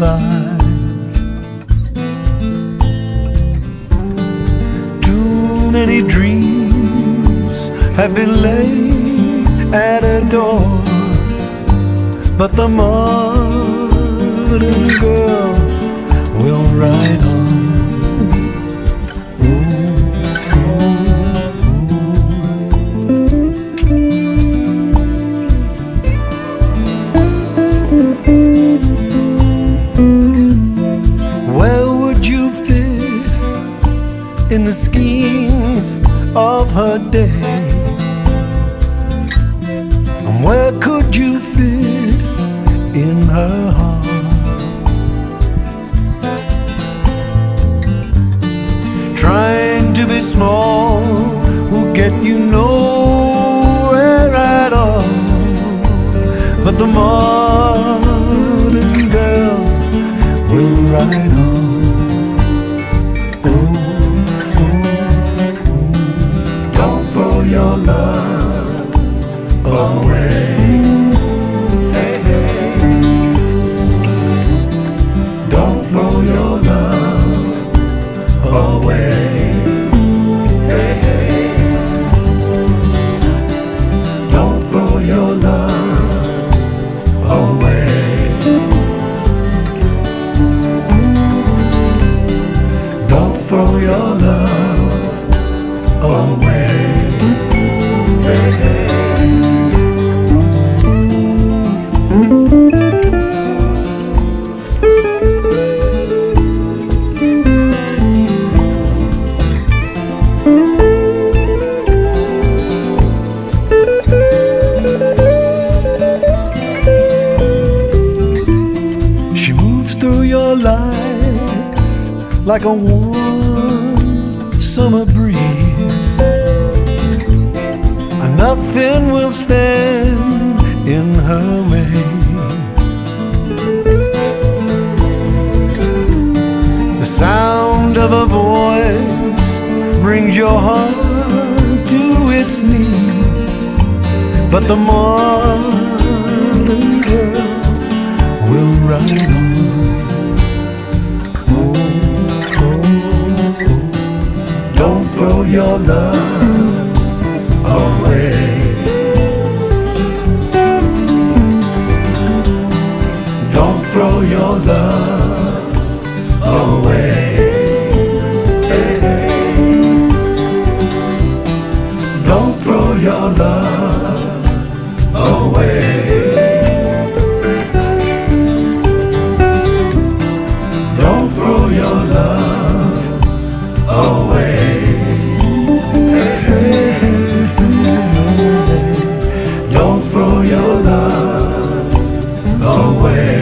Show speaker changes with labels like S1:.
S1: survive. Too many dreams have been laid at a door, but the modern girl will ride on. The scheme of her day? And where could you fit in her heart? Trying to be small will get you nowhere at all. But the modern girl will ride on.
S2: Throw your love away.
S1: She moves through your life like a summer breeze. And nothing will stand in her way. The sound of a voice brings your heart to its knees. But the modern
S2: throw your love away. Don't throw your love away. Don't throw your love away.